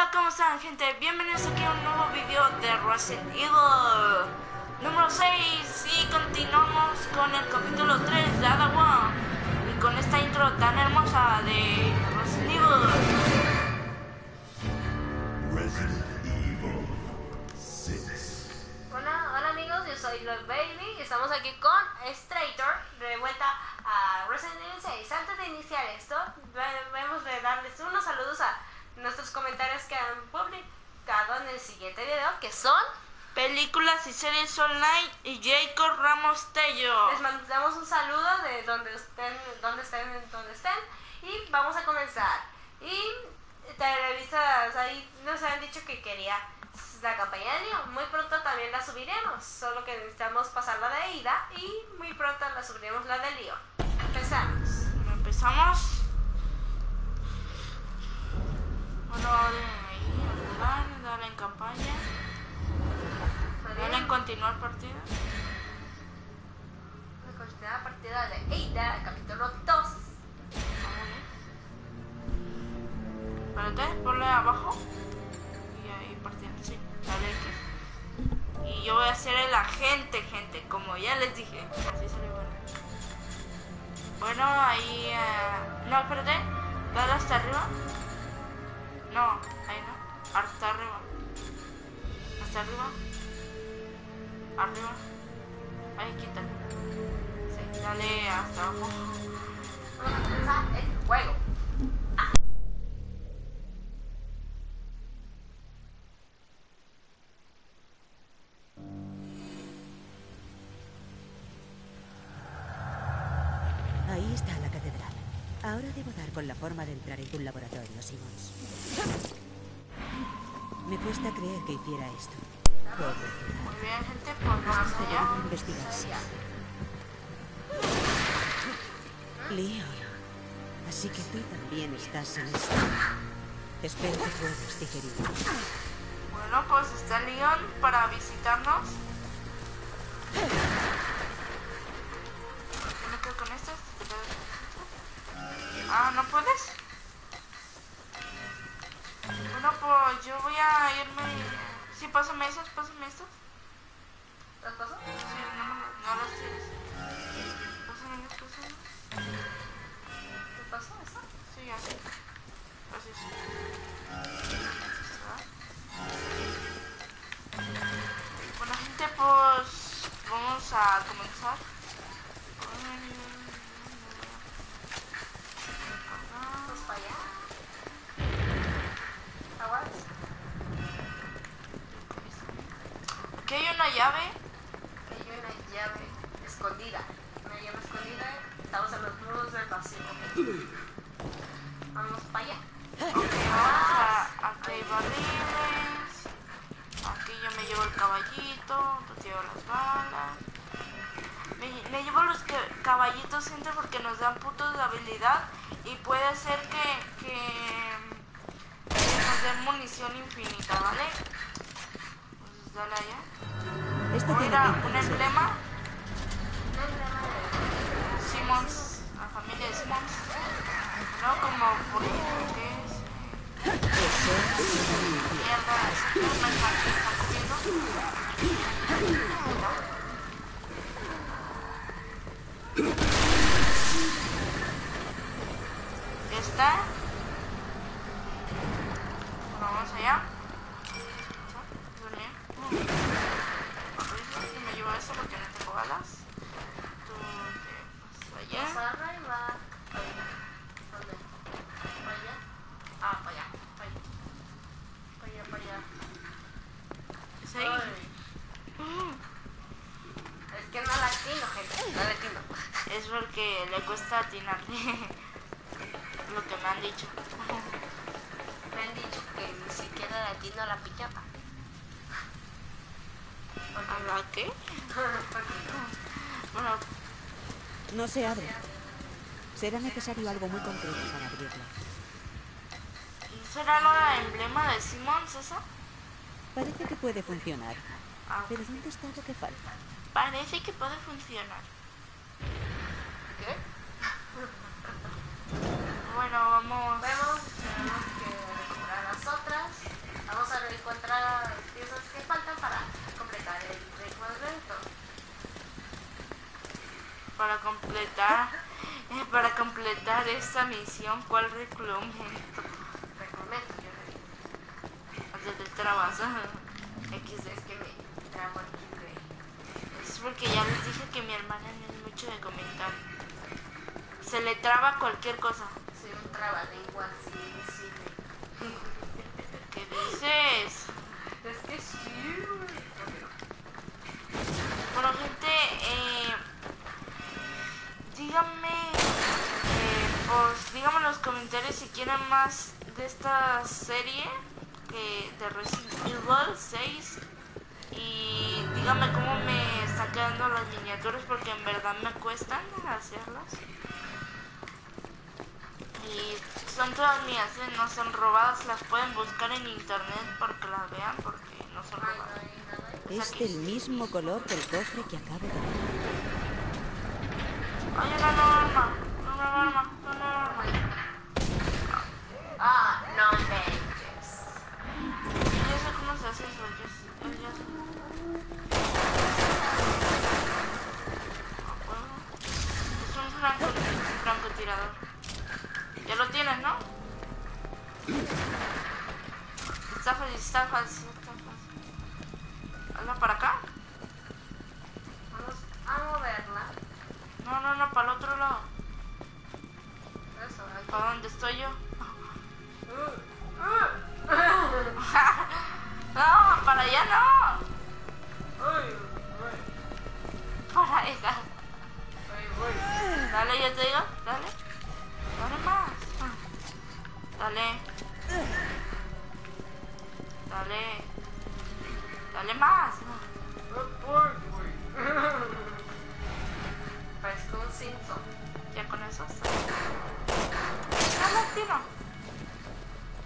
Hola, ¿cómo están gente? Bienvenidos aquí a un nuevo video de Resident Evil número 6 y continuamos con el capítulo 3 de Ada Wong y con esta intro tan hermosa de Resident Evil. Resident Evil 6. Hola, hola amigos, yo soy Lloyd Bailey y estamos aquí con Strator de vuelta a Resident Evil 6. Antes de iniciar esto, debemos de darles unos saludos a nuestros comentarios que han publicado en el siguiente video, que son... Películas y series online y Jacob Ramos Tello. Les mandamos un saludo de donde estén, donde estén, donde estén y vamos a comenzar. Y televisas ahí nos han dicho que quería la campaña de Leon. Muy pronto también la subiremos, solo que necesitamos pasar la de Ida y muy pronto la subiremos la de Leon. Empezamos. Empezamos. Bueno, dale ahí, a jugar, dale en campaña, dale en continuar partida. La continuada partida de el capítulo 2. Vamos bien. Espérate, ponle abajo. Y ahí partiendo, sí. Dale X. Y yo voy a ser el agente, gente, como ya les dije. Así sale bueno. Bueno, ahí... eh, No, espérate. Dale hasta arriba. No, ahí no. Hasta arriba. Hasta arriba. Arriba. Ahí, quítale. Sí, dale hasta abajo. Ahora debo dar con la forma de entrar en tu laboratorio, Simmons. Me cuesta creer que hiciera esto. Muy bien, gente, pues vamos allá. Investigarse. Leon. Así que tú también estás en esto. Espero que puedas digerirlo. Bueno, pues está Leon para visitarnos. Una llave. Hay una llave escondida. Una llave escondida. Estamos en los muros del vacío. Vamos para allá. Ok, vamos a. Aquí hay barriles. Aquí yo me llevo el caballito. Tú llevo las balas. Me, me llevo los que- caballitos, gente, porque nos dan puntos de habilidad. Y puede ser que, que, que nos den munición infinita, ¿vale? Esto tiene un emblema. Simmons, la familia de Simmons. No como por qué es. Mierda, es un mensaje que está comiendo. Ya está. Bueno, vamos allá. Muy bien. Yo me llevo eso porque no tengo balas. Tú te vas allá. Más arriba. Ahí. ¿Dónde? ¿Para allá? Ah, para allá. Para allá. Para allá, para allá. Es ahí. Ay. Es que no la atino, gente. No la atino. Es porque le cuesta atinarle. Lo que me han dicho. Me han dicho que ni siquiera la atino a la piñata. ¿A la qué? Bueno, No se abre. Será necesario algo muy concreto para abrirla. ¿será del emblema de Simmons eso? Parece que puede funcionar. Ah, Pero ¿dónde está lo que falta? parece que puede funcionar. Bueno, vamos. Vemos, tenemos que recuperar las otras. Vamos a encontrar piezas que faltan para completar el recuadrento. Para completar, eh, para completar esta misión, ¿cuál reglamento? Reglamento, yo te trabas. X es que me trabo Es porque ya les dije que mi hermana no es mucho de comentar. Se le traba cualquier cosa. Soy un trabalengua así invisible. ¿Qué dices? Es que sí. Bueno, gente, eh, díganme, eh, pues, díganme en los comentarios si quieren más de esta serie que de Resident Evil 6 y díganme cómo me están quedando las miniaturas porque en verdad me cuestan hacerlas. Son todas mías, ¿eh? no son robadas, las pueden buscar en internet porque las vean porque no son robadas. Es del mismo color del cofre que acabo de ver. Hay una nueva arma, una nueva arma, una nueva arma. Ah, no inventes. Yo sé cómo se hace eso, yo, sé- yo sé. Es un franco, francotirador. Lo tienes, ¿no? Está fácil, está fácil, está fácil. Hazla para acá. Vamos a moverla. No, no, no, para el otro lado. Eso, aquí. Para donde estoy yo. No, para allá no. Para allá. Dale, yo te digo, dale. Dale. Dale. Dale más. Parezco un Simpson. Ya con eso está. Dale, tiro.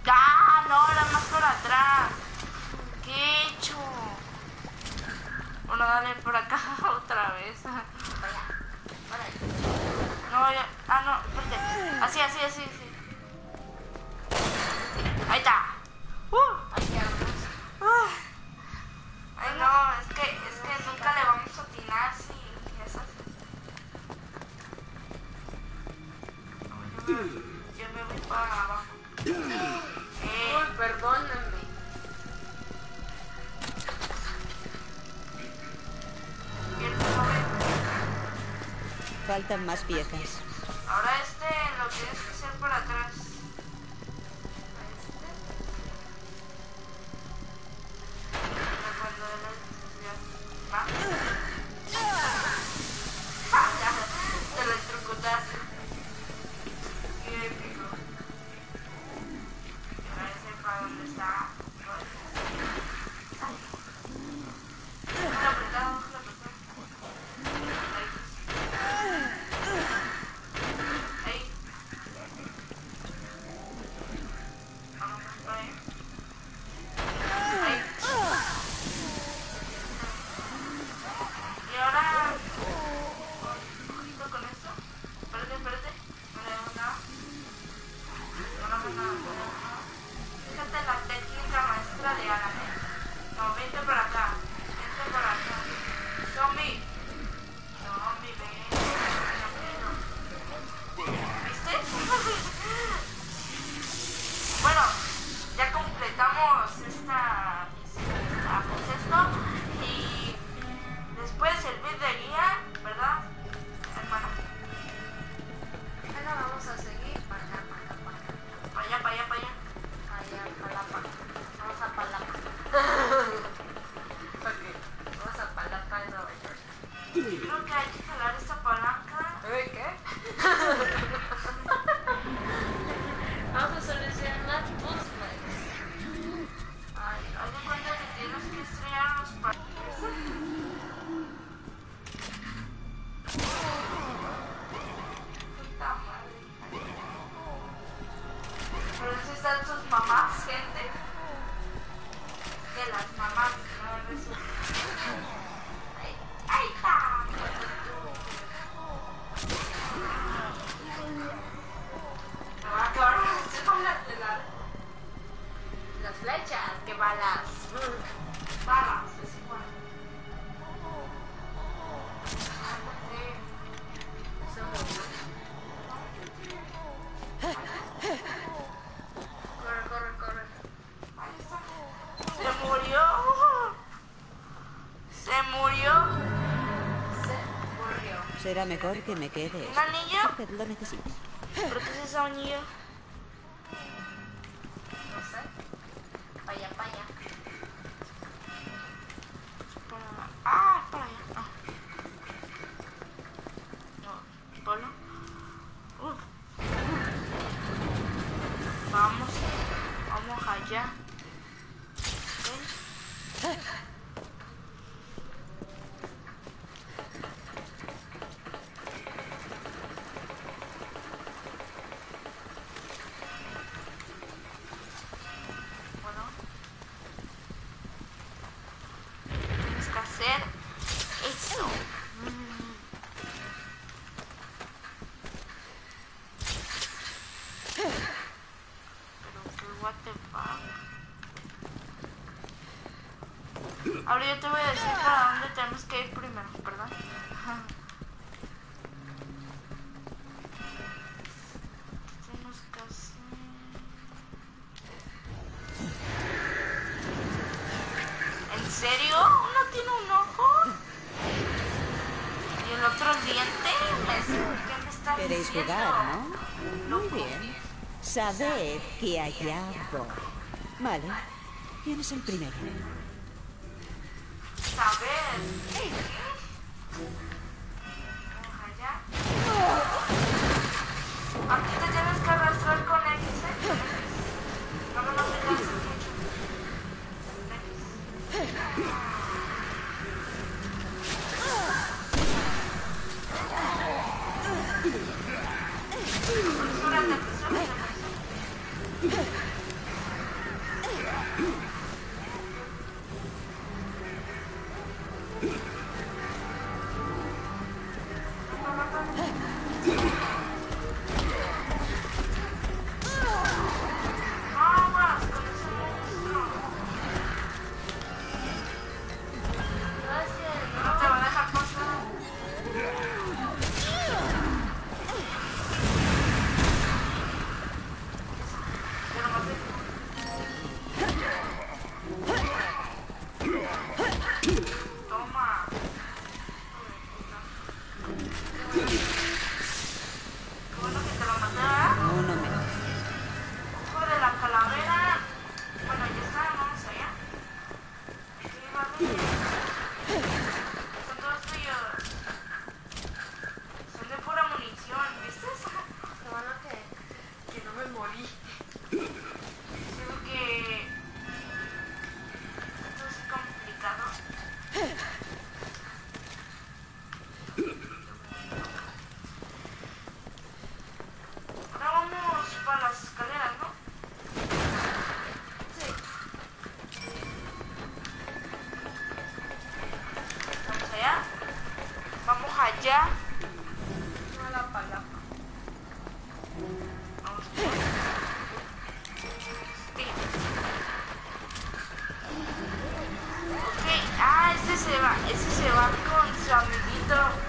¡Ah! No, era más por atrás. ¿Qué he hecho? Bueno, dale por acá otra vez. Para allá. Para allá. No, ya. Ah, no, espérate. Así, así, así, así. Ahí está. Uh. Ahí quedamos. Ah. Ay, no, es que, es que nunca le vamos a atinar si si es así. No, yo, me, yo me voy para abajo. Uy, perdóname. bien, no ve. Faltan más piezas. Será mejor que me quede. ¿Un anillo? Lo necesito. ¿Por qué es ese anillo? Ahora yo te voy a decir para dónde tenemos que ir primero, ¿verdad? Tenemos casi... ¿En serio? ¿Uno tiene un ojo? ¿Y el otro diente? ¿Qué me está ¿Queréis diciendo? jugar, no? Muy bien. Sabed que allá voy. Vale. ¿Quién es el primero? Yeah. allá. A la pala. Sí. Ok, ah, este se va, este se va con su amiguito.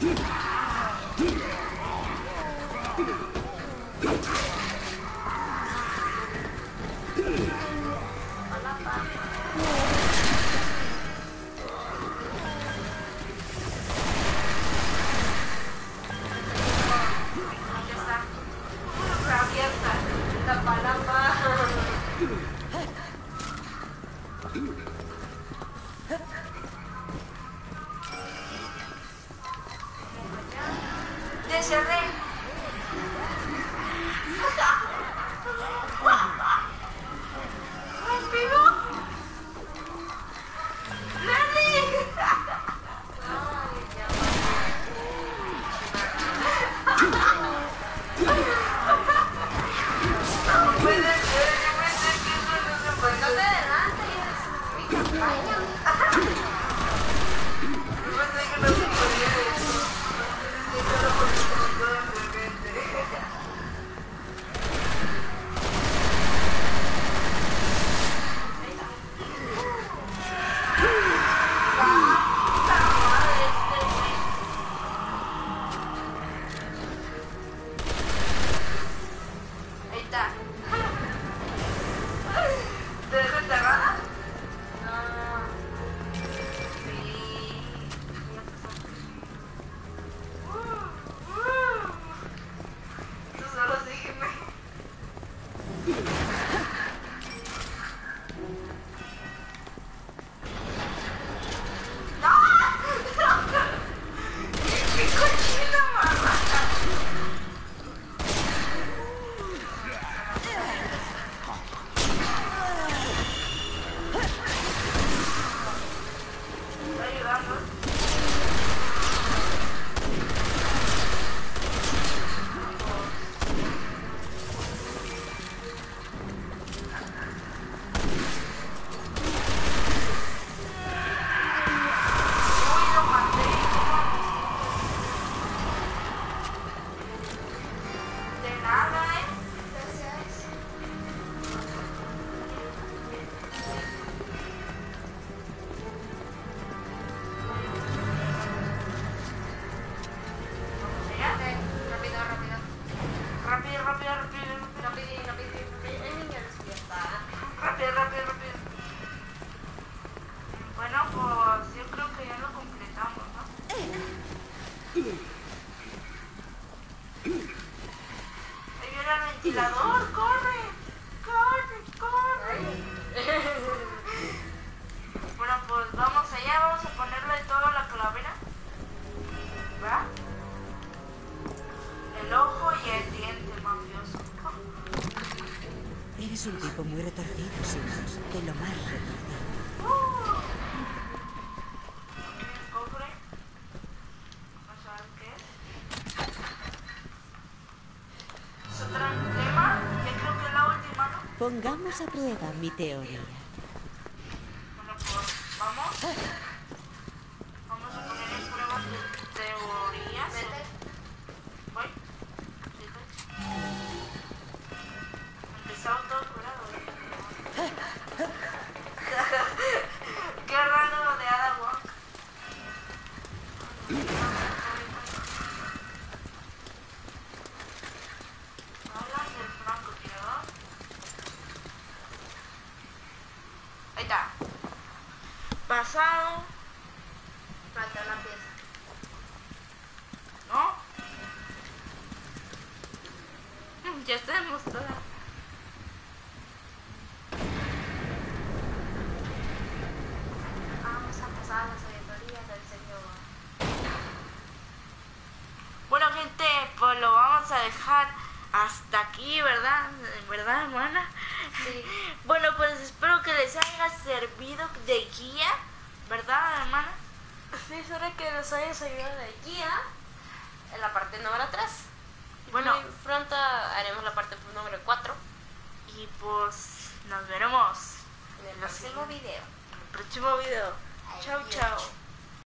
Hm. Eres un tipo muy retorcido, Simmons. De lo más retorcido. Es. Es es. Pongamos a prueba mi teoría. Vamos a dejar hasta aquí, ¿verdad? ¿Verdad, hermana? Sí. Bueno, pues espero que les haya servido de guía, ¿verdad, hermana? Sí, espero que nos hayas ayudado de guía en la parte número 3. Bueno. Muy pronto haremos la parte número 4 Y pues nos veremos en el próximo video. en el próximo video. Adiós. chau.